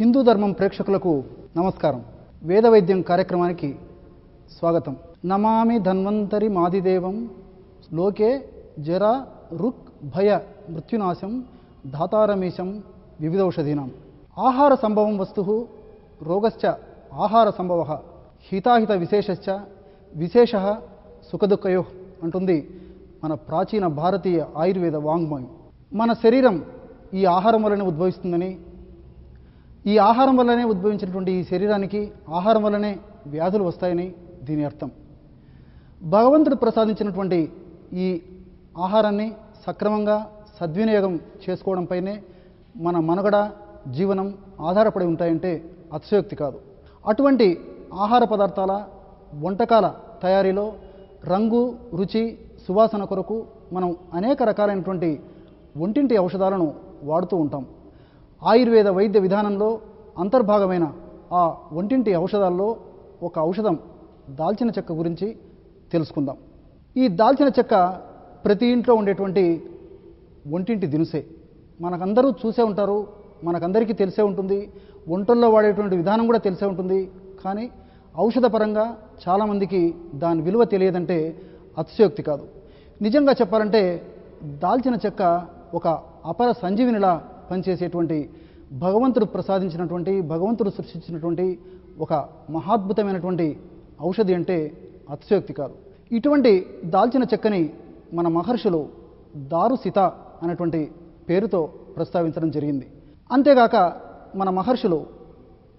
హిందూ ధర్మం ప్రేక్షకులకు నమస్కారం. వేద వైద్యం కార్యక్రమానికి స్వాగతం. నమామి ధన్వంతరి మాదిదేవం లోకే జర రుక్ భయ మృత్యునాశం ధాతారమీశం వివిధౌషధీనాం ఆహార సంభవం వస్తు రోగశ్చ ఆహార సంభవ హితాహిత విశేషశ్చ విశేష సుఖదుఖయో అంటుంది మన ప్రాచీన భారతీయ ఆయుర్వేద వాంగ్మయం. మన శరీరం ఈ ఆహారం వలన ఉద్భవిస్తుందని ఈ ఆహారం వల్లనే ఉద్భవించినటువంటి ఈ శరీరానికి ఆహారం వల్లనే వ్యాధులు వస్తాయని దీని అర్థం. భగవంతుడు ప్రసాదించినటువంటి ఈ ఆహారాన్ని సక్రమంగా సద్వినియోగం చేసుకోవడంపైనే మన మనుగడ జీవనం ఆధారపడి ఉంటాయంటే అతిశయోక్తి కాదు. అటువంటి ఆహార పదార్థాల వంటకాల తయారీలో రంగు రుచి సువాసన కొరకు మనం అనేక రకాలైనటువంటి ఒంటింటి ఔషధాలను వాడుతూ ఉంటాం. ఆయుర్వేద వైద్య విధానంలో అంతర్భాగమైన ఆ ఒంటింటి ఔషధాల్లో ఒక ఔషధం దాల్చిన చెక్క గురించి తెలుసుకుందాం. ఈ దాల్చిన చెక్క ప్రతి ఇంట్లో ఉండేటువంటి ఒంటింటి దినుసే. మనకందరూ చూసే ఉంటారు మనకందరికీ తెలిసే ఉంటుంది వంటల్లో వాడేటువంటి విధానం కూడా తెలిసే ఉంటుంది. కానీ ఔషధపరంగా చాలామందికి దాని విలువ తెలియదంటే అతిశయోక్తి కాదు. నిజంగా చెప్పాలంటే దాల్చిన చెక్క ఒక అపర సంజీవినిలా పనిచేసేటువంటి భగవంతుడు ప్రసాదించినటువంటి భగవంతుడు సృష్టించినటువంటి ఒక మహాద్భుతమైనటువంటి ఔషధి అంటే అతిశయోక్తి కాదు. ఇటువంటి దాల్చిన చెక్కని మన మహర్షులు దారుసిత అనేటువంటి పేరుతో ప్రస్తావించడం జరిగింది. అంతేగాక మన మహర్షులు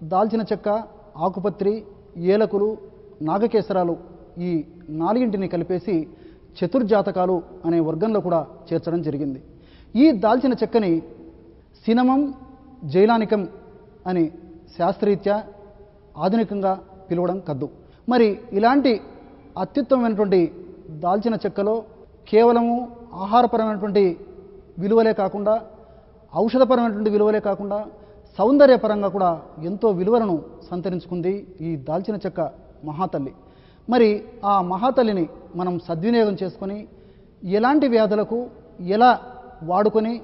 దాల్చిన చెక్క ఆకుపత్రి ఏలకులు నాగకేసరాలు ఈ నాలుగింటిని కలిపేసి చతుర్జాతకాలు అనే వర్గంలో కూడా చేర్చడం జరిగింది. ఈ దాల్చిన చెక్కని సినమం జైలానికం అని శాస్త్రరీత్యా ఆధునికంగా పిలవడం కద్దు. మరి ఇలాంటి అత్యుత్తమైనటువంటి దాల్చిన చెక్కలో కేవలము ఆహారపరమైనటువంటి విలువలే కాకుండా ఔషధపరమైనటువంటి విలువలే కాకుండా సౌందర్యపరంగా కూడా ఎంతో విలువలను సంతరించుకుంది ఈ దాల్చిన చెక్క మహాతల్లి. మరి ఆ మహాతల్లిని మనం సద్వినియోగం చేసుకొని ఎలాంటి వ్యాధులకు ఎలా వాడుకొని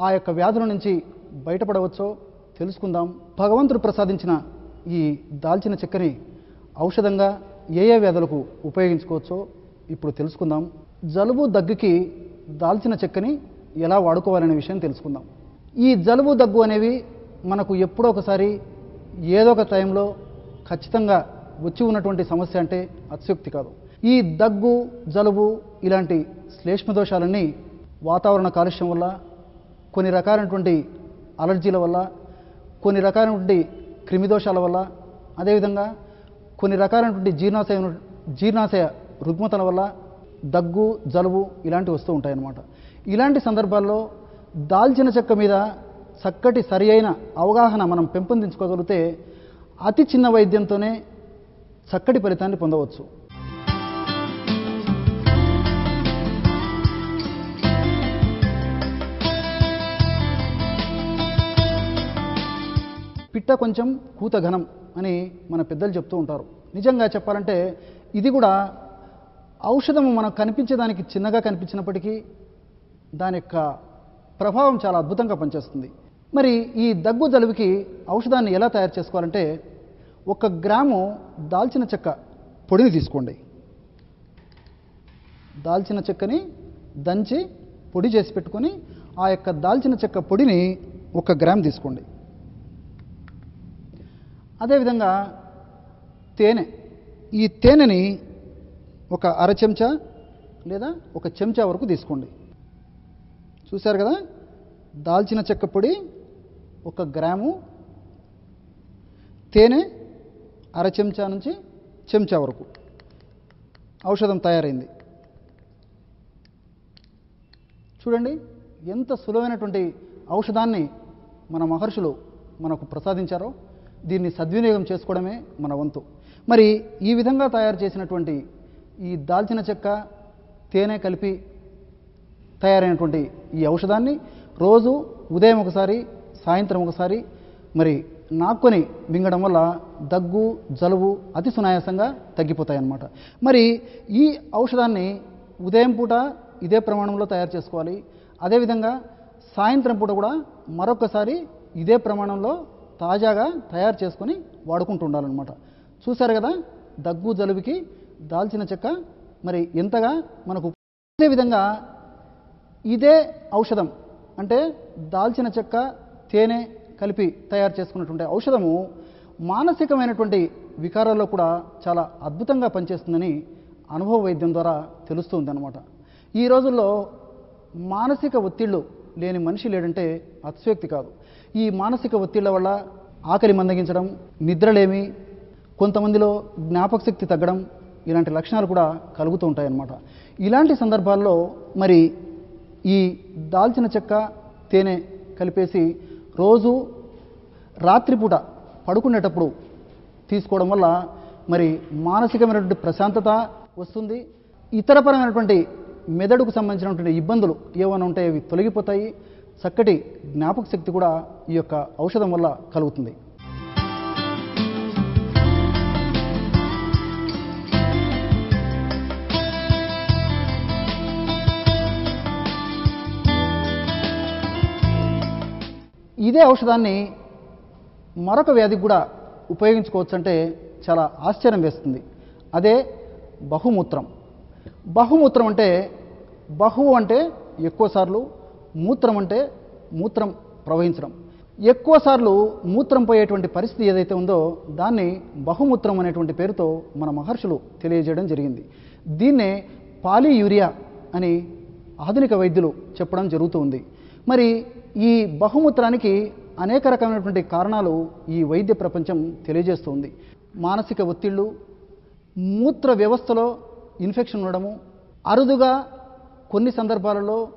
ఆ యొక్క వ్యాధుల నుంచి బయటపడవచ్చో తెలుసుకుందాం. భగవంతుడు ప్రసాదించిన ఈ దాల్చిన చెక్కని ఔషధంగా ఏ ఏ వ్యాధులకు ఉపయోగించుకోవచ్చో ఇప్పుడు తెలుసుకుందాం. జలుబు దగ్గుకి దాల్చిన చెక్కని ఎలా వాడుకోవాలనే విషయం తెలుసుకుందాం. ఈ జలుబు దగ్గు అనేవి మనకు ఎప్పుడో ఒకసారి ఏదో ఒక టైంలో ఖచ్చితంగా వచ్చి ఉన్నటువంటి సమస్య అంటే అత్యుక్తి కాదు. ఈ దగ్గు జలుబు ఇలాంటి శ్లేష్మ దోషాలన్నీ వాతావరణ కాలుష్యం వల్ల కొన్ని రకాలైనటువంటి అలర్జీల వల్ల కొన్ని రకాలైనటువంటి క్రిమిదోషాల వల్ల అదేవిధంగా కొన్ని రకాలైనటువంటి జీర్ణాశయ జీర్ణాశయ రుగ్మతల వల్ల దగ్గు జలుబు ఇలాంటివి వస్తూ ఉంటాయన్నమాట. ఇలాంటి సందర్భాల్లో దాల్చిన చెక్క మీద చక్కటి సరి అయిన అవగాహన మనం పెంపొందించుకోగలిగితే అతి చిన్న వైద్యంతోనే చక్కటి ఫలితాన్ని పొందవచ్చు. పిట్ట కొంచెం కూత ఘనం అని మన పెద్దలు చెప్తూ ఉంటారు. నిజంగా చెప్పాలంటే ఇది కూడా ఔషధము మనకు కనిపించేదానికి చిన్నగా కనిపించినప్పటికీ దాని యొక్క ప్రభావం చాలా అద్భుతంగా పనిచేస్తుంది. మరి ఈ దగ్గు జలుబుకి ఔషధాన్ని ఎలా తయారు చేసుకోవాలంటే ఒక గ్రాము దాల్చిన చెక్క పొడిని తీసుకోండి. దాల్చిన చెక్కని దంచి పొడి చేసి పెట్టుకొని ఆ యొక్క దాల్చిన చెక్క పొడిని ఒక గ్రామ్ తీసుకోండి. అదేవిధంగా తేనె. ఈ తేనెని ఒక అర చెంచా లేదా ఒక చెంచా వరకు తీసుకోండి. చూశారు కదా? దాల్చిన చెక్క పొడి ఒక గ్రాము. తేనె అర చెంచా నుంచి చెంచా వరకు. ఔషధం తయారైంది. చూడండి ఎంత సులువైనటువంటి ఔషధాన్ని మన మహర్షులు మనకు ప్రసాదించారో. దీన్ని సద్వినియోగం చేసుకోవడమే మన వంతు. మరి ఈ విధంగా తయారు చేసినటువంటి ఈ దాల్చిన చెక్క తేనె కలిపి తయారైనటువంటి ఈ ఔషధాన్ని రోజు ఉదయం ఒకసారి సాయంత్రం ఒకసారి మరి నాక్కొని మింగడం వల్ల దగ్గు జలుబు అతి సునాయాసంగా తగ్గిపోతాయి అన్నమాట మరి ఈ ఔషధాన్ని ఉదయం పూట ఇదే ప్రమాణంలో తయారు చేసుకోవాలి. అదేవిధంగా సాయంత్రం పూట కూడా మరొకసారి ఇదే ప్రమాణంలో తాజాగా తయారు చేసుకొని వాడుకుంటూ ఉండాలన్నమాట. చూశారు కదా దగ్గు జలుబుకి దాల్చిన చెక్క మరి ఎంతగా మనకు అదేవిధంగా ఇదే ఔషధం అంటే దాల్చిన చెక్క తేనె కలిపి తయారు చేసుకున్నటువంటి ఔషధము మానసికమైనటువంటి వికారాల్లో కూడా చాలా అద్భుతంగా పనిచేస్తుందని అనుభవ వైద్యం ద్వారా తెలుస్తుంది అనమాట ఈ రోజుల్లో మానసిక ఒత్తిళ్ళు లేని మనిషి లేడంటే అతిశయోక్తి కాదు. ఈ మానసిక ఒత్తిళ్ళ వల్ల ఆకలి మందగించడం నిద్రలేమి కొంతమందిలో జ్ఞాపక శక్తి తగ్గడం ఇలాంటి లక్షణాలు కూడా కలుగుతూ ఉంటాయన్నమాట. ఇలాంటి సందర్భాల్లో మరి ఈ దాల్చిన చెక్క తేనె కలిపేసి రోజు రాత్రిపూట పడుకునేటప్పుడు తీసుకోవడం వల్ల మరి మానసికమైనటువంటి ప్రశాంతత వస్తుంది. ఇతరపరమైనటువంటి మెదడుకు సంబంధించినటువంటి ఇబ్బందులు ఏమైనా ఉంటాయి అవి తొలగిపోతాయి. చక్కటి జ్ఞాపక శక్తి కూడా ఈ యొక్క ఔషధం వల్ల కలుగుతుంది. ఇదే ఔషధాన్ని మరొక వ్యాధికి కూడా ఉపయోగించుకోవచ్చు అంటే చాలా ఆశ్చర్యం వేస్తుంది. అదే బహుమూత్రం. బహుమూత్రం అంటే బహువు అంటే ఎక్కువసార్లు మూత్రం అంటే మూత్రం ప్రవహించడం. ఎక్కువసార్లు మూత్రం పోయేటువంటి పరిస్థితి ఏదైతే ఉందో దాన్ని బహుమూత్రం అనేటువంటి పేరుతో మన మహర్షులు తెలియజేయడం జరిగింది. దీన్నే పాలియూరియా అని ఆధునిక వైద్యులు చెప్పడం జరుగుతూ ఉంది. మరి ఈ బహుమూత్రానికి అనేక రకమైనటువంటి కారణాలు ఈ వైద్య ప్రపంచం తెలియజేస్తుంది. మానసిక ఒత్తిళ్ళు మూత్ర వ్యవస్థలో ఇన్ఫెక్షన్ ఉండడము అరుదుగా కొన్ని సందర్భాలలో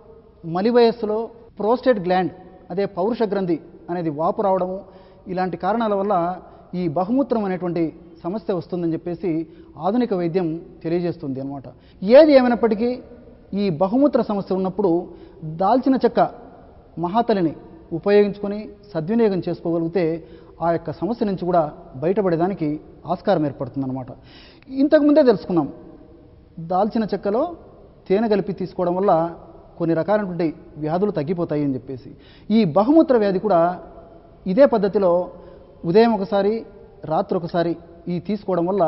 మలి వయస్సులో ప్రోస్టేట్ గ్లాండ్ అదే పౌరుష గ్రంథి అనేది వాపు రావడము ఇలాంటి కారణాల వల్ల ఈ బహుమూత్రం అనేటువంటి సమస్య వస్తుందని చెప్పేసి ఆధునిక వైద్యం తెలియజేస్తుంది అనమాట ఏది ఏమైనప్పటికీ ఈ బహుమూత్ర సమస్య ఉన్నప్పుడు దాల్చిన చెక్క మహాతలిని ఉపయోగించుకొని సద్వినియోగం చేసుకోగలిగితే ఆ యొక్క సమస్య నుంచి కూడా బయటపడేదానికి ఆస్కారం ఏర్పడుతుందన్నమాట. ఇంతకుముందే తెలుసుకున్నాం. దాల్చిన చెక్కలో తేనె కలిపి తీసుకోవడం వల్ల కొన్ని రకాలైనటువంటి వ్యాధులు తగ్గిపోతాయి అని చెప్పేసి. ఈ బహుమూత్ర వ్యాధి కూడా ఇదే పద్ధతిలో ఉదయం ఒకసారి రాత్రి ఒకసారి ఈ తీసుకోవడం వల్ల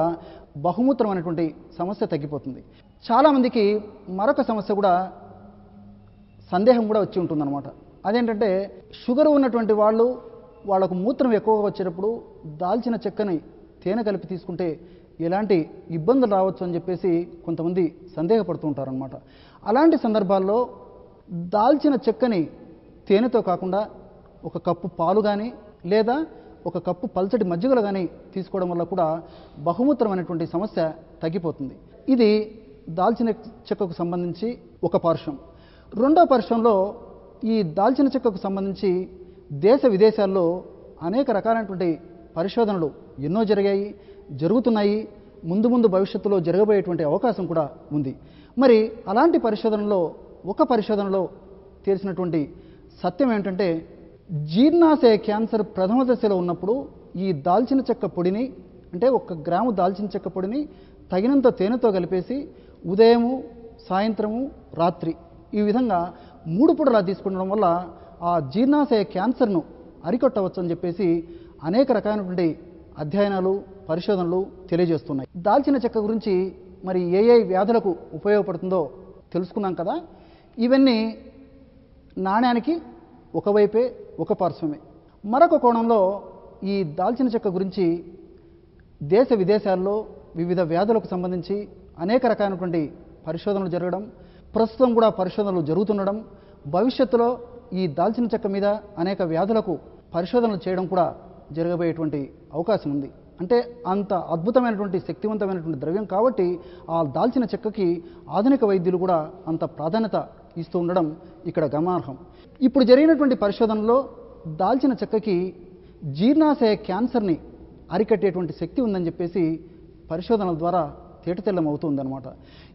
బహుమూత్రం అనేటువంటి సమస్య తగ్గిపోతుంది. చాలామందికి మరొక సమస్య కూడా సందేహం కూడా వచ్చి ఉంటుందన్నమాట. అదేంటంటే షుగర్ ఉన్నటువంటి వాళ్ళు వాళ్ళకు మూత్రం ఎక్కువగా వచ్చేటప్పుడు దాల్చిన చెక్కని తేనె కలిపి తీసుకుంటే ఎలాంటి ఇబ్బందులు రావచ్చు అని చెప్పేసి కొంతమంది సందేహపడుతూ ఉంటారనమాట అలాంటి సందర్భాల్లో దాల్చిన చెక్కని తేనెతో కాకుండా ఒక కప్పు పాలు కానీ లేదా ఒక కప్పు పల్చటి మజ్జిగలు కానీ తీసుకోవడం వల్ల కూడా బహుమూత్రం అనేటువంటి సమస్య తగ్గిపోతుంది. ఇది దాల్చిన చెక్కకు సంబంధించి ఒక పార్శ్వం. రెండో పార్శ్వంలో ఈ దాల్చిన చెక్కకు సంబంధించి దేశ విదేశాల్లో అనేక రకాలైనటువంటి పరిశోధనలు ఎన్నో జరిగాయి. జరుగుతున్నాయి ముందు ముందు భవిష్యత్తులో జరగబోయేటువంటి అవకాశం కూడా ఉంది. మరి అలాంటి పరిశోధనలో ఒక పరిశోధనలో తెలిసినటువంటి సత్యం ఏమిటంటే జీర్ణాశయ క్యాన్సర్ ప్రథమ దశలో ఉన్నప్పుడు ఈ దాల్చిన చెక్క పొడిని అంటే ఒక గ్రాము దాల్చిన చెక్క పొడిని తగినంత తేనెతో కలిపేసి ఉదయము సాయంత్రము రాత్రి ఈ విధంగా మూడు పొడలా తీసుకుండడం వల్ల ఆ జీర్ణాశయ క్యాన్సర్ను అరికట్టవచ్చు అని చెప్పేసి అనేక రకాలైనటువంటి అధ్యయనాలు పరిశోధనలు తెలియజేస్తున్నాయి. దాల్చిన చెక్క గురించి మరి ఏ ఏ వ్యాధులకు ఉపయోగపడుతుందో తెలుసుకున్నాం కదా. ఇవన్నీ నాణ్యానికి ఒకవైపే ఒక పార్శ్వమే. మరొక కోణంలో ఈ దాల్చిన చెక్క గురించి దేశ విదేశాల్లో వివిధ వ్యాధులకు సంబంధించి అనేక రకాలైనటువంటి పరిశోధనలు జరగడం ప్రస్తుతం కూడా పరిశోధనలు జరుగుతుండడం భవిష్యత్తులో ఈ దాల్చిన చెక్క మీద అనేక వ్యాధులకు పరిశోధనలు చేయడం కూడా జరగబోయేటువంటి అవకాశం ఉంది. అంటే అంత అద్భుతమైనటువంటి శక్తివంతమైనటువంటి ద్రవ్యం కాబట్టి ఆ దాల్చిన చెక్కకి ఆధునిక వైద్యులు కూడా అంత ప్రాధాన్యత ఇస్తూ ఉండడం ఇక్కడ గమనార్హం. ఇప్పుడు జరిగినటువంటి పరిశోధనలో దాల్చిన చెక్కకి జీర్ణాశయ క్యాన్సర్ని అరికట్టేటువంటి శక్తి ఉందని చెప్పేసి పరిశోధనల ద్వారా తేటతెల్లం అవుతుందన్నమాట.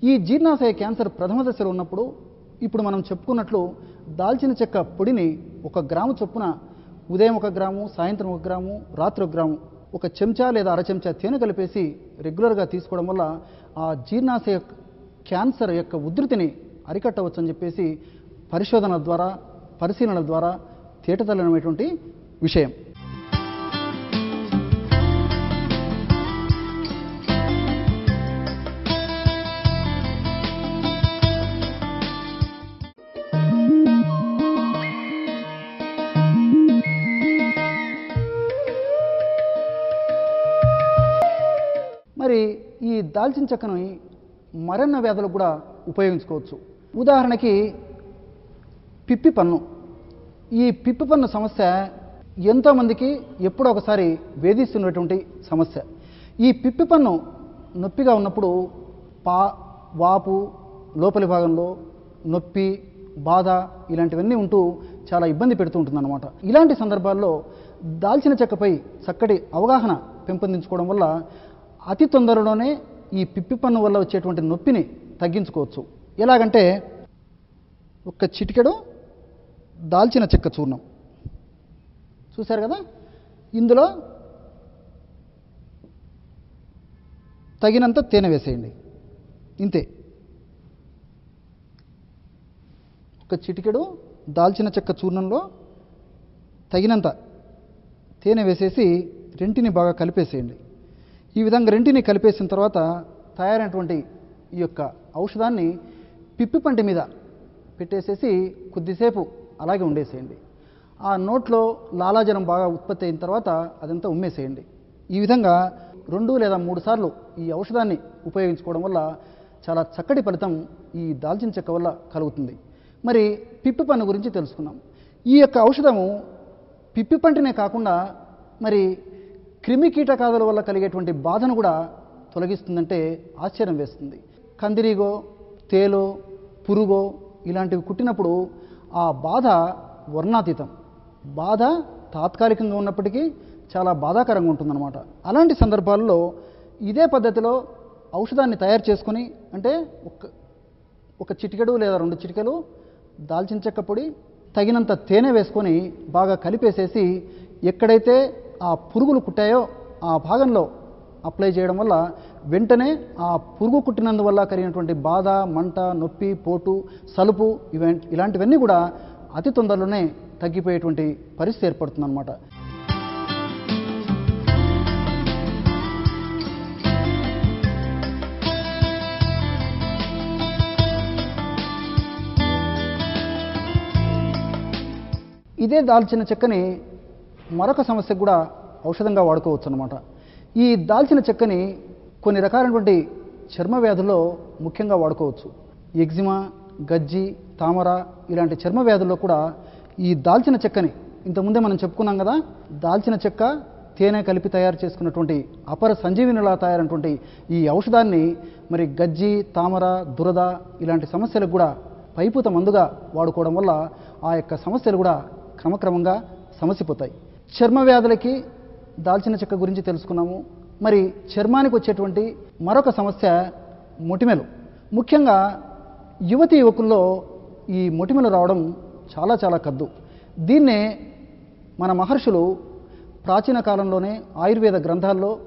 ఈ జీర్ణాశయ క్యాన్సర్ ప్రథమ దశలో ఉన్నప్పుడు ఇప్పుడు మనం చెప్పుకున్నట్లు దాల్చిన చెక్క పొడిని ఒక గ్రాము చొప్పున ఉదయం ఒక గ్రాము సాయంత్రం ఒక గ్రాము రాత్రి ఒక గ్రాము ఒక చెంచా లేదా అర చెంచా తేనె కలిపేసి రెగ్యులర్గా తీసుకోవడం వల్ల ఆ జీర్ణాశయ క్యాన్సర్ యొక్క ఉధృతిని అరికట్టవచ్చు అని చెప్పేసి పరిశోధనల ద్వారా పరిశీలనల ద్వారా తేటతల్లినటువంటి విషయం. దాల్చిన చెక్కని మరెన్న వ్యాధులకు కూడా ఉపయోగించుకోవచ్చు. ఉదాహరణకి పిప్పి పన్ను. ఈ పిప్పి పన్ను సమస్య ఎంతోమందికి ఎప్పుడో ఒకసారి వేధిస్తున్నటువంటి సమస్య. ఈ పిప్పి పన్ను నొప్పిగా ఉన్నప్పుడు పా వాపు లోపలి భాగంలో నొప్పి బాధ ఇలాంటివన్నీ ఉంటూ చాలా ఇబ్బంది పెడుతూ ఉంటుందన్నమాట. ఇలాంటి సందర్భాల్లో దాల్చిన చెక్కపై చక్కటి అవగాహన పెంపొందించుకోవడం వల్ల అతి తొందరలోనే ఈ పిప్పి పన్ను వల్ల వచ్చేటువంటి నొప్పిని తగ్గించుకోవచ్చు. ఎలాగంటే ఒక చిటికెడు దాల్చిన చెక్క చూర్ణం. చూశారు కదా? ఇందులో తగినంత తేనె వేసేయండి. ఇంతే. ఒక చిటికెడు దాల్చిన చెక్క చూర్ణంలో తగినంత తేనె వేసేసి రెంటిని బాగా కలిపేసేయండి. ఈ విధంగా రెంటిని కలిపేసిన తర్వాత తయారైనటువంటి ఈ యొక్క ఔషధాన్ని పిప్పి పంటి మీద పెట్టేసేసి కొద్దిసేపు అలాగే ఉండేసేయండి. ఆ నోట్లో లాలాజలం బాగా ఉత్పత్తి అయిన తర్వాత అదంతా ఉమ్మేసేయండి. ఈ విధంగా రెండు లేదా మూడు సార్లు ఈ ఔషధాన్ని ఉపయోగించుకోవడం వల్ల చాలా చక్కటి ఫలితం ఈ దాల్చిన చెక్క వల్ల కలుగుతుంది. మరి పిప్పి పన్ను గురించి తెలుసుకున్నాం ఈ యొక్క ఔషధము పిప్పి పంటినే కాకుండా మరి క్రిమి కీటకాదుల వల్ల కలిగేటువంటి బాధను కూడా తొలగిస్తుందంటే ఆశ్చర్యం వేస్తుంది. కందిరీగో తేలో పురుగో ఇలాంటివి కుట్టినప్పుడు ఆ బాధ వర్ణాతీతం. బాధ తాత్కాలికంగా ఉన్నప్పటికీ చాలా బాధాకరంగా ఉంటుందన్నమాట. అలాంటి సందర్భాల్లో ఇదే పద్ధతిలో ఔషధాన్ని తయారు చేసుకొని అంటే ఒక ఒక చిటికెడు లేదా రెండు చిటికెలు దాల్చిన చెక్క పొడి తగినంత తేనె వేసుకొని బాగా కలిపేసేసి ఎక్కడైతే ఆ పురుగులు కుట్టాయో ఆ భాగంలో అప్లై చేయడం వల్ల వెంటనే ఆ పురుగు కుట్టినందువల్ల కలిగినటువంటి బాధ మంట నొప్పి పోటు సలుపు ఇవ ఇలాంటివన్నీ కూడా అతి తొందరలోనే తగ్గిపోయేటువంటి పరిస్థితి ఏర్పడుతుందన్నమాట. ఇదే దాల్చిన చెక్కని మరొక సమస్యకు కూడా ఔషధంగా వాడుకోవచ్చు అనమాట ఈ దాల్చిన చెక్కని కొన్ని రకాలైనటువంటి చర్మ వ్యాధుల్లో ముఖ్యంగా వాడుకోవచ్చు. ఎగ్జిమా గజ్జి తామర ఇలాంటి చర్మ వ్యాధుల్లో కూడా ఈ దాల్చిన చెక్కని ఇంతకుముందే మనం చెప్పుకున్నాం కదా దాల్చిన చెక్క తేనె కలిపి తయారు చేసుకున్నటువంటి అపర సంజీవినిలా తయారైనటువంటి ఈ ఔషధాన్ని మరి గజ్జి తామర దురద ఇలాంటి సమస్యలకు కూడా పైపూత మందుగా వాడుకోవడం వల్ల ఆ యొక్క సమస్యలు కూడా క్రమక్రమంగా సమసిపోతాయి. చర్మ వ్యాధులకి దాల్చిన చెక్క గురించి తెలుసుకున్నాము. మరి చర్మానికి వచ్చేటువంటి మరొక సమస్య మొటిమలు. ముఖ్యంగా యువతి యువకుల్లో ఈ మొటిమలు రావడం చాలా చాలా కద్దు. దీన్నే మన మహర్షులు ప్రాచీన కాలంలోనే ఆయుర్వేద గ్రంథాల్లో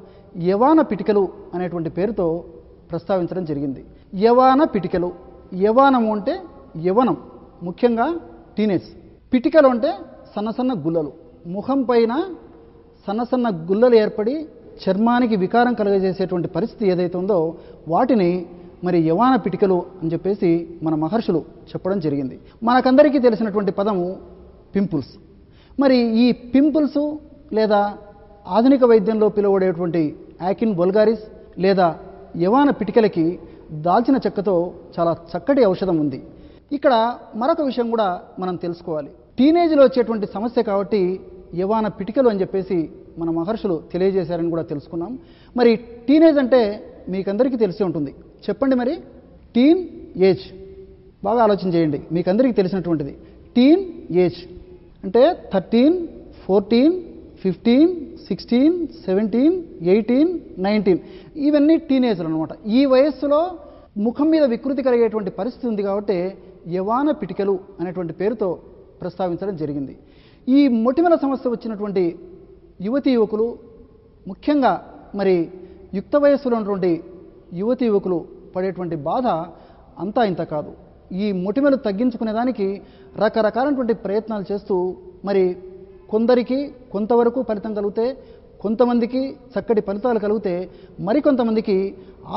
యవాన పిటికలు అనేటువంటి పేరుతో ప్రస్తావించడం జరిగింది. యవాన పిటికలు యవానము అంటే యవనం ముఖ్యంగా టీనేజ్. పిటికలు అంటే సన్న సన్న గుల్లలు. ముఖం పైన సన్న సన్న గుల్లలు ఏర్పడి చర్మానికి వికారం కలుగజేసేటువంటి పరిస్థితి ఏదైతే ఉందో వాటిని మరి యవాన పిటికలు అని చెప్పేసి మన మహర్షులు చెప్పడం జరిగింది. మనకందరికీ తెలిసినటువంటి పదము పింపుల్స్. మరి ఈ పింపుల్స్ లేదా ఆధునిక వైద్యంలో పిలువడేటువంటి యాకిన్ బొల్గారిస్ లేదా యవాన పిటికలకి దాల్చిన చెక్కతో చాలా చక్కటి ఔషధం ఉంది. ఇక్కడ మరొక విషయం కూడా మనం తెలుసుకోవాలి. టీనేజ్లో వచ్చేటువంటి సమస్య కాబట్టి యవాన పిటికలు అని చెప్పేసి మన మహర్షులు తెలియజేశారని కూడా తెలుసుకున్నాం. మరి టీనేజ్ అంటే మీకందరికీ తెలిసి ఉంటుంది. చెప్పండి మరి. టీన్ ఏజ్ బాగా ఆలోచన చేయండి. మీకందరికీ తెలిసినటువంటిది. టీన్ ఏజ్ అంటే thirteen fourteen fifteen sixteen seventeen eighteen nineteen ఇవన్నీ టీనేజ్లు అనమాట ఈ వయస్సులో ముఖం మీద వికృతి కలిగేటువంటి పరిస్థితి ఉంది కాబట్టి యవాన పిటికలు అనేటువంటి పేరుతో ప్రస్తావించడం జరిగింది. ఈ మొటిమల సమస్య వచ్చినటువంటి యువతీ యువకులు ముఖ్యంగా మరి యుక్త వయస్సులో ఉన్నటువంటి యువతీ యువకులు పడేటువంటి బాధ అంతా ఇంత కాదు. ఈ మొటిమలు తగ్గించుకునేదానికి రకరకాలైనటువంటి ప్రయత్నాలు చేస్తూ మరి కొందరికి కొంతవరకు ఫలితం కలిగితే కొంతమందికి చక్కటి ఫలితాలు కలిగితే మరికొంతమందికి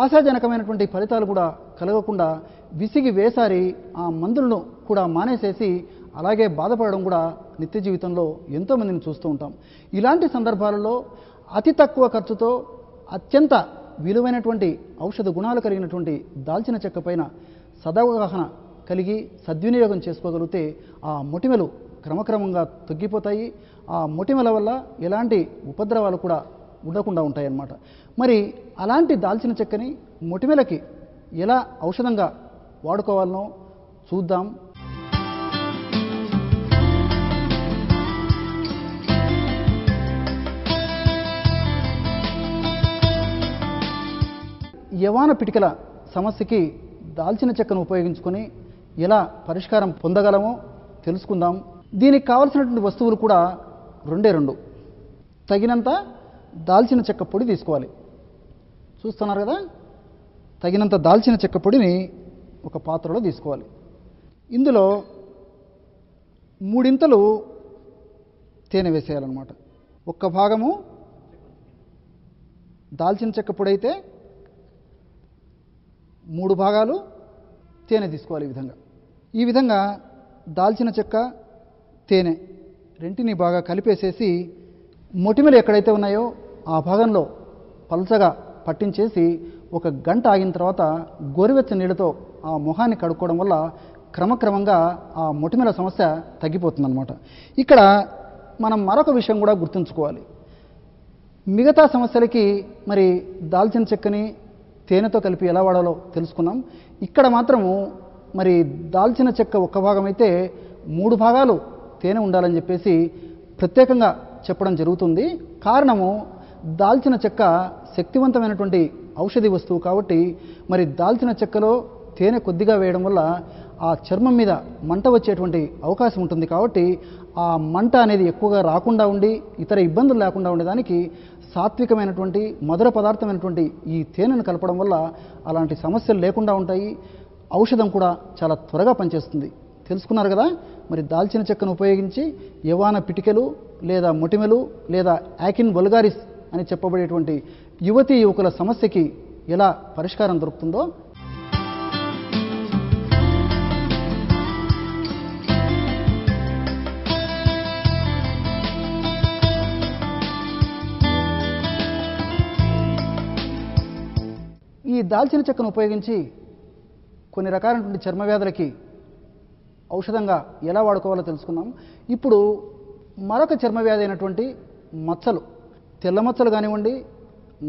ఆశాజనకమైనటువంటి ఫలితాలు కూడా కలగకుండా విసిగి వేసారి ఆ మందులను కూడా మానేసేసి అలాగే బాధపడడం కూడా నిత్య జీవితంలో ఎంతోమందిని చూస్తూ ఉంటాం. ఇలాంటి సందర్భాలలో అతి తక్కువ ఖర్చుతో అత్యంత విలువైనటువంటి ఔషధ గుణాలు కలిగినటువంటి దాల్చిన చెక్క పైన సదవగాహన కలిగి సద్వినియోగం చేసుకోగలిగితే ఆ మొటిమలు క్రమక్రమంగా తగ్గిపోతాయి. ఆ మొటిమల వల్ల ఎలాంటి ఉపద్రవాలు కూడా ఉండకుండా ఉంటాయన్నమాట. మరి అలాంటి దాల్చిన చెక్కని మొటిమలకి ఎలా ఔషధంగా వాడుకోవాలనో చూద్దాం. యవాన పిటికల సమస్యకి దాల్చిన చెక్కను ఉపయోగించుకొని ఎలా పరిష్కారం పొందగలమో తెలుసుకుందాం. దీనికి కావలసినటువంటి వస్తువులు కూడా రెండే రెండు. తగినంత దాల్చిన చెక్క పొడి తీసుకోవాలి. చూస్తున్నారు కదా? తగినంత దాల్చిన చెక్క పొడిని ఒక పాత్రలో తీసుకోవాలి. ఇందులో మూడింతలు తేనె వేసేయాలన్నమాట. ఒక్క భాగము దాల్చిన చెక్క పొడి అయితే మూడు భాగాలు తేనె తీసుకోవాలి ఈ విధంగా. ఈ విధంగా దాల్చిన చెక్క తేనె రెంటిని బాగా కలిపేసేసి మొటిమలు ఎక్కడైతే ఉన్నాయో ఆ భాగంలో పలుచగా పట్టించేసి ఒక గంట ఆగిన తర్వాత గోరువెచ్చ నీళ్ళతో ఆ మొహాన్ని కడుక్కోవడం వల్ల క్రమక్రమంగా ఆ మొటిమల సమస్య తగ్గిపోతుందన్నమాట. ఇక్కడ మనం మరొక విషయం కూడా గుర్తుంచుకోవాలి. మిగతా సమస్యలకి మరి దాల్చిన చెక్కని తేనెతో కలిపి ఎలా వాడాలో తెలుసుకున్నాం. ఇక్కడ మాత్రము మరి దాల్చిన చెక్క ఒక్క భాగం అయితే మూడు భాగాలు తేనె ఉండాలని చెప్పేసి ప్రత్యేకంగా చెప్పడం జరుగుతుంది. కారణము దాల్చిన చెక్క శక్తివంతమైనటువంటి ఔషధి వస్తువు కాబట్టి మరి దాల్చిన చెక్కలో తేనె కొద్దిగా వేయడం వల్ల ఆ చర్మం మీద మంట వచ్చేటువంటి అవకాశం ఉంటుంది కాబట్టి ఆ మంట అనేది ఎక్కువగా రాకుండా ఉండి ఇతర ఇబ్బందులు లేకుండా ఉండేదానికి సాత్వికమైనటువంటి మధుర పదార్థమైనటువంటి ఈ తేనెను కలపడం వల్ల అలాంటి సమస్యలు లేకుండా ఉంటాయి. ఔషధం కూడా చాలా త్వరగా పనిచేస్తుంది. తెలుసుకున్నారు కదా? మరి దాల్చిన చెక్కను ఉపయోగించి యవాన పిటికెలు లేదా మొటిమెలు లేదా యాకిన్ వల్గారిస్ అని చెప్పబడేటువంటి యువతీ యువకుల సమస్యకి ఎలా పరిష్కారం దొరుకుతుందో దాల్చిన చెక్కను ఉపయోగించి కొన్ని రకాలైనటువంటి చర్మ వ్యాధులకి ఔషధంగా ఎలా వాడుకోవాలో తెలుసుకుందాం. ఇప్పుడు మరొక చర్మ వ్యాధి అయినటువంటి మచ్చలు. తెల్ల మచ్చలు కానివ్వండి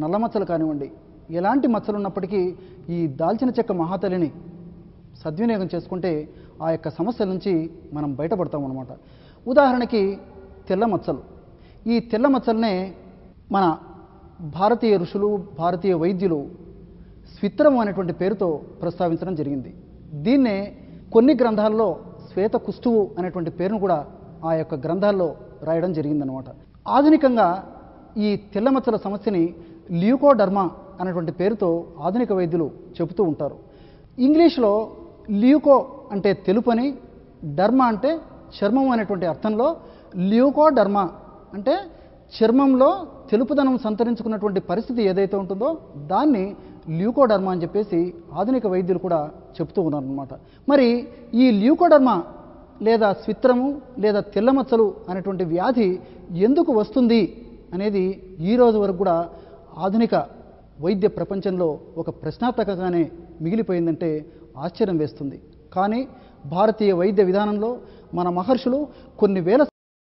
నల్ల మచ్చలు కానివ్వండి ఎలాంటి మచ్చలు ఉన్నప్పటికీ ఈ దాల్చిన చెక్క మహాతలిని సద్వినియోగం చేసుకుంటే ఆ యొక్క సమస్యల నుంచి మనం బయటపడతాం అనమాట ఉదాహరణకి తెల్ల మచ్చలు. ఈ తెల్ల మచ్చలనే మన భారతీయ ఋషులు భారతీయ వైద్యులు స్విత్రం అనేటువంటి పేరుతో ప్రస్తావించడం జరిగింది. దీన్నే కొన్ని గ్రంథాల్లో శ్వేత కుష్టువు అనేటువంటి పేరును కూడా ఆ యొక్క గ్రంథాల్లో రాయడం జరిగిందనమాట ఆధునికంగా ఈ తెల్లమచ్చల సమస్యని ల్యూకోడర్మా అనేటువంటి పేరుతో ఆధునిక వైద్యులు చెబుతూ ఉంటారు. ఇంగ్లీష్లో ల్యూకో అంటే తెలుపని డర్మా అంటే చర్మం అనేటువంటి అర్థంలో ల్యూకోడర్మా అంటే చర్మంలో తెలుపుదనం సంతరించుకున్నటువంటి పరిస్థితి ఏదైతే ఉంటుందో దాన్ని ల్యూకోడర్మా అని చెప్పేసి ఆధునిక వైద్యులు కూడా చెప్తూ ఉన్నారనమాట మరి ఈ ల్యూకోడర్మా లేదా స్విత్రము లేదా తెల్లమచ్చలు అనేటువంటి వ్యాధి ఎందుకు వస్తుంది అనేది ఈ రోజు వరకు కూడా ఆధునిక వైద్య ప్రపంచంలో ఒక ప్రశ్నార్థకంగానే మిగిలిపోయిందంటే ఆశ్చర్యం వేస్తుంది. కానీ భారతీయ వైద్య విధానంలో మన మహర్షులు కొన్ని వేల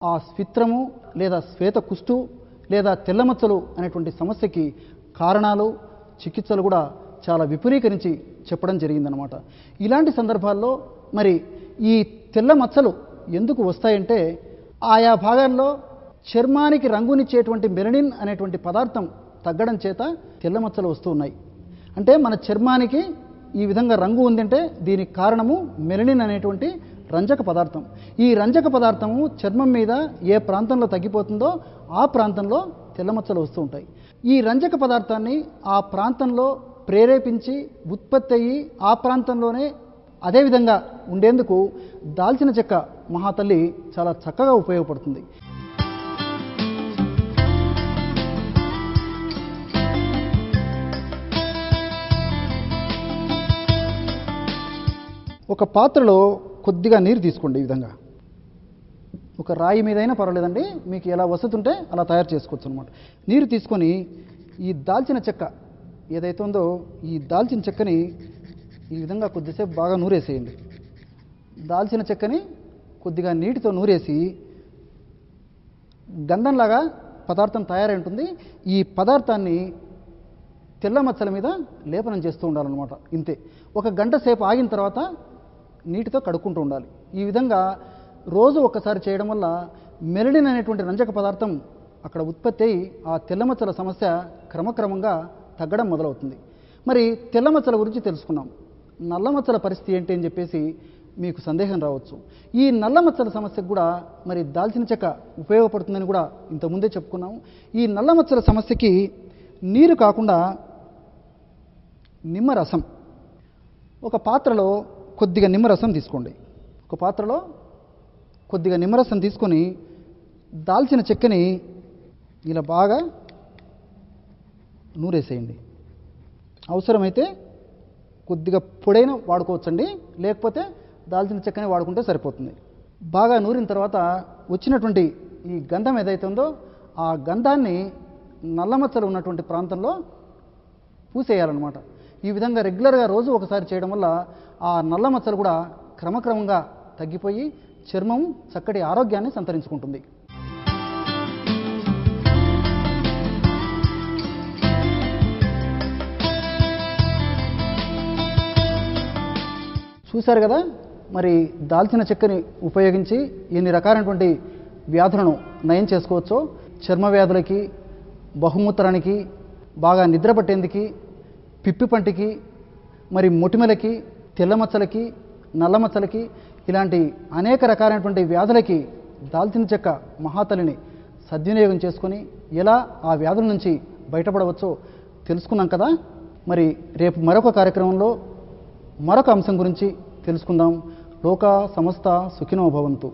ఆ స్విత్రము లేదా శ్వేత కుష్టు లేదా తెల్లమచ్చలు అనేటువంటి సమస్యకి కారణాలు చికిత్సలు కూడా చాలా విపులీకరించి చెప్పడం జరిగిందనమాట ఇలాంటి సందర్భాల్లో మరి ఈ తెల్ల మచ్చలు ఎందుకు వస్తాయంటే ఆయా భాగాల్లో చర్మానికి రంగునిచ్చేటువంటి మెలనిన్ అనేటువంటి పదార్థం తగ్గడం చేత తెల్ల మచ్చలు వస్తూ ఉన్నాయి. అంటే మన చర్మానికి ఈ విధంగా రంగు ఉందంటే దీనికి కారణము మెలనిన్ అనేటువంటి రంజక పదార్థం. ఈ రంజక పదార్థము చర్మం మీద ఏ ప్రాంతంలో తగ్గిపోతుందో ఆ ప్రాంతంలో తెల్లమచ్చలు వస్తూ ఉంటాయి. ఈ రంజక పదార్థాన్ని ఆ ప్రాంతంలో ప్రేరేపించి ఉత్పత్తి అయ్యి ఆ ప్రాంతంలోనే అదేవిధంగా ఉండేందుకు దాల్చిన చెక్క మహాతల్లి చాలా చక్కగా ఉపయోగపడుతుంది. ఒక పాత్రలో కొద్దిగా నీరు తీసుకోండి ఈ విధంగా. ఒక రాయి మీదైనా పర్వాలేదండి మీకు ఎలా వసతి ఉంటే అలా తయారు చేసుకోవచ్చు అనమాట నీరు తీసుకొని ఈ దాల్చిన చెక్క ఏదైతే ఉందో ఈ దాల్చిన చెక్కని ఈ విధంగా కొద్దిసేపు బాగా నూరేసేయండి. దాల్చిన చెక్కని కొద్దిగా నీటితో నూరేసి గంధంలాగా పదార్థం తయారై ఉంటుంది. ఈ పదార్థాన్ని తెల్ల మచ్చల మీద లేపనం చేస్తూ ఉండాలన్నమాట ఇంతే. ఒక గంట సేపు ఆగిన తర్వాత నీటితో కడుక్కుంటూ ఉండాలి. ఈ విధంగా రోజు ఒక్కసారి చేయడం వల్ల మెరిడిన్ అనేటువంటి రంజక పదార్థం అక్కడ ఉత్పత్తి అయి ఆ తెల్లమచ్చల సమస్య క్రమక్రమంగా తగ్గడం మొదలవుతుంది. మరి తెల్లమచ్చల గురించి తెలుసుకున్నాం నల్లమచ్చల పరిస్థితి ఏంటి అని చెప్పేసి మీకు సందేహం రావచ్చు. ఈ నల్లమచ్చల సమస్యకు కూడా మరి దాల్చిన చెక్క ఉపయోగపడుతుందని కూడా ఇంతకుముందే చెప్పుకున్నాము. ఈ నల్లమచ్చల సమస్యకి నీరు కాకుండా నిమ్మరసం ఒక పాత్రలో కొద్దిగా నిమ్మరసం తీసుకోండి. ఒక పాత్రలో కొద్దిగా నిమ్మరసం తీసుకొని దాల్చిన చెక్కని ఇలా బాగా నూరేసేయండి. అవసరమైతే కొద్దిగా పొడైన వాడుకోవచ్చండి. లేకపోతే దాల్చిన చెక్కని వాడుకుంటే సరిపోతుంది. బాగా నూరిన తర్వాత వచ్చినటువంటి ఈ గంధం ఏదైతే ఉందో ఆ గంధాన్ని నల్లమచ్చలు ఉన్నటువంటి ప్రాంతంలో పూసేయాలన్నమాట. ఈ విధంగా రెగ్యులర్గా రోజు ఒకసారి చేయడం వల్ల ఆ నల్ల మచ్చలు కూడా క్రమక్రమంగా తగ్గిపోయి చర్మం చక్కటి ఆరోగ్యాన్ని సంతరించుకుంటుంది. చూశారు కదా? మరి దాల్చిన చెక్కని ఉపయోగించి ఎన్ని రకాలైనటువంటి వ్యాధులను నయం చేసుకోవచ్చో? చర్మ వ్యాధులకి బహుమూత్రానికి బాగా నిద్ర పట్టేందుకు పిప్పి పంటికి మరి మొటిమలకి తెల్లమచ్చలకి నల్లమచ్చలకి ఇలాంటి అనేక రకాలైనటువంటి వ్యాధులకి దాల్చిన చెక్క మహాతలిని సద్వినియోగం చేసుకొని ఎలా ఆ వ్యాధుల నుంచి బయటపడవచ్చో తెలుసుకున్నాం కదా. మరి రేపు మరొక కార్యక్రమంలో మరొక అంశం గురించి తెలుసుకుందాం. లోక సమస్త సుఖినో భవంతు.